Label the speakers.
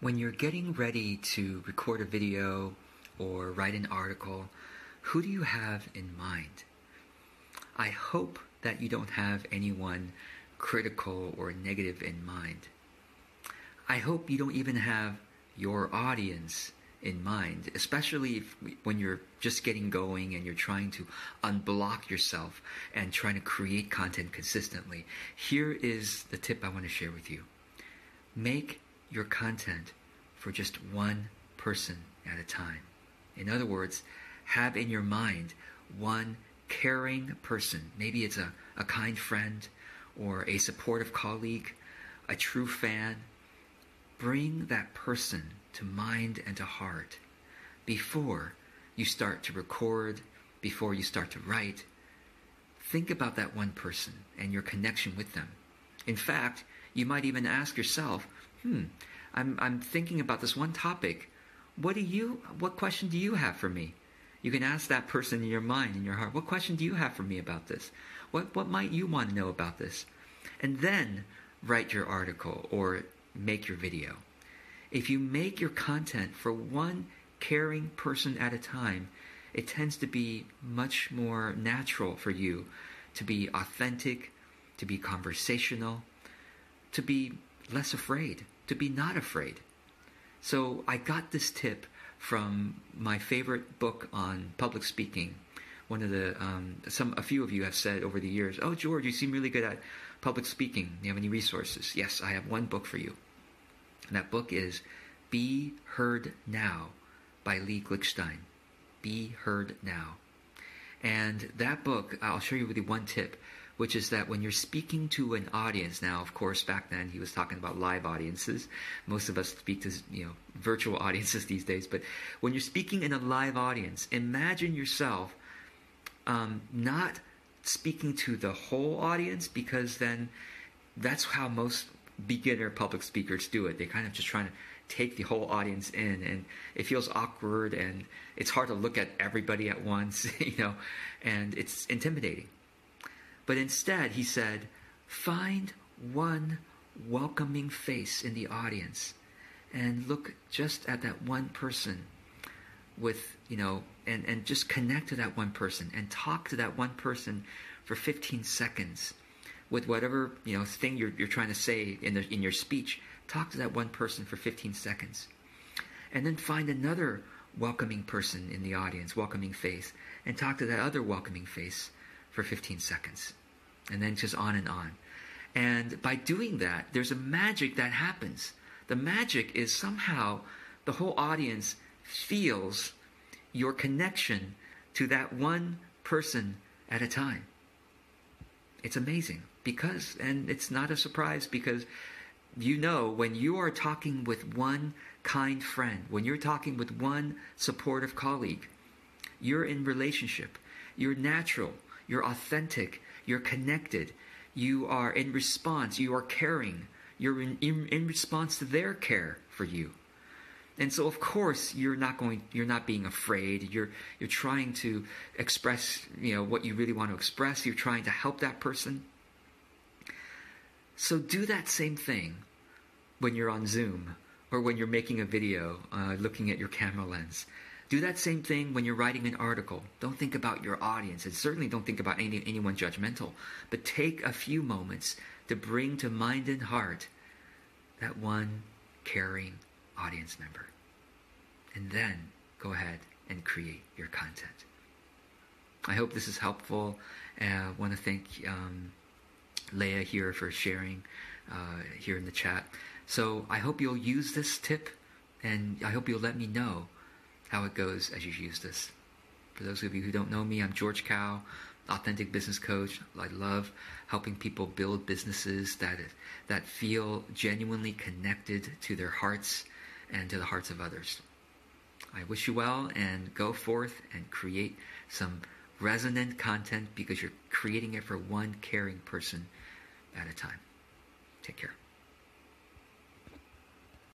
Speaker 1: When you're getting ready to record a video or write an article, who do you have in mind? I hope that you don't have anyone critical or negative in mind. I hope you don't even have your audience in mind, especially if, when you're just getting going and you're trying to unblock yourself and trying to create content consistently. Here is the tip I want to share with you. Make your content for just one person at a time. In other words, have in your mind one caring person. Maybe it's a, a kind friend or a supportive colleague, a true fan. Bring that person to mind and to heart before you start to record, before you start to write. Think about that one person and your connection with them. In fact, you might even ask yourself, hmm, I'm, I'm thinking about this one topic. What do you, what question do you have for me? You can ask that person in your mind, in your heart, what question do you have for me about this? What, what might you want to know about this? And then write your article or make your video. If you make your content for one caring person at a time, it tends to be much more natural for you to be authentic, to be conversational, to be less afraid, to be not afraid. So I got this tip from my favorite book on public speaking. One of the um, some a few of you have said over the years, "Oh, George, you seem really good at public speaking. Do you have any resources?" Yes, I have one book for you. And that book is "Be Heard Now" by Lee Glickstein. Be Heard Now. And that book, I'll show you with you one tip which is that when you're speaking to an audience now of course back then he was talking about live audiences. Most of us speak to you know virtual audiences these days. But when you're speaking in a live audience imagine yourself um, not speaking to the whole audience because then that's how most beginner public speakers do it. They kind of just trying to take the whole audience in and it feels awkward and it's hard to look at everybody at once you know and it's intimidating but instead, he said, find one welcoming face in the audience and look just at that one person with, you know, and, and just connect to that one person and talk to that one person for 15 seconds with whatever, you know, thing you're, you're trying to say in, the, in your speech. Talk to that one person for 15 seconds. And then find another welcoming person in the audience, welcoming face, and talk to that other welcoming face for 15 seconds. And then just on and on. And by doing that, there's a magic that happens. The magic is somehow the whole audience feels your connection to that one person at a time. It's amazing because, and it's not a surprise because you know when you are talking with one kind friend, when you're talking with one supportive colleague, you're in relationship, you're natural, you're authentic. You're connected. You are in response. You are caring. You're in, in, in response to their care for you. And so, of course, you're not going. You're not being afraid. You're you're trying to express, you know, what you really want to express. You're trying to help that person. So do that same thing when you're on Zoom or when you're making a video, uh, looking at your camera lens. Do that same thing when you're writing an article. Don't think about your audience, and certainly don't think about any, anyone judgmental. But take a few moments to bring to mind and heart that one caring audience member. And then go ahead and create your content. I hope this is helpful. Uh, I want to thank um, Leah here for sharing uh, here in the chat. So I hope you'll use this tip, and I hope you'll let me know how it goes as you use this. For those of you who don't know me, I'm George Kao, authentic business coach. I love helping people build businesses that that feel genuinely connected to their hearts and to the hearts of others. I wish you well and go forth and create some resonant content because you're creating it for one caring person at a time. Take care.